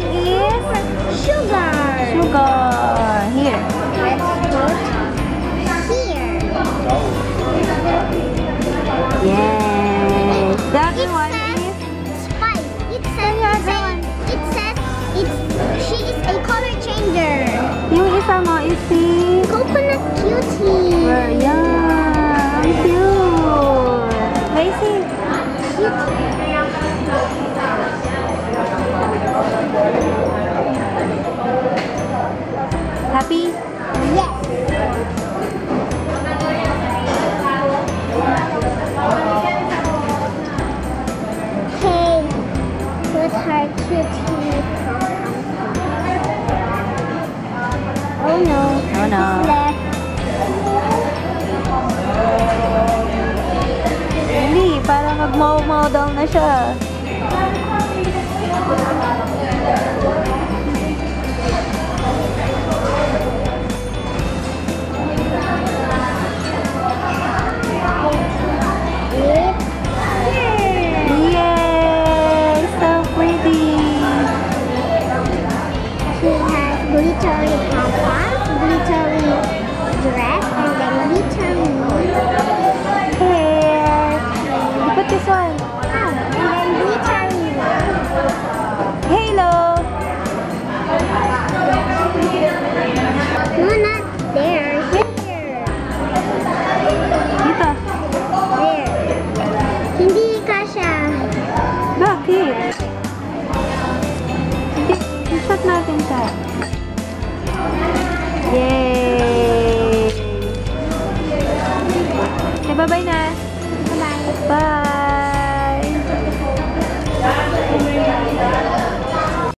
That is Sugar. sugar. Daw na siya.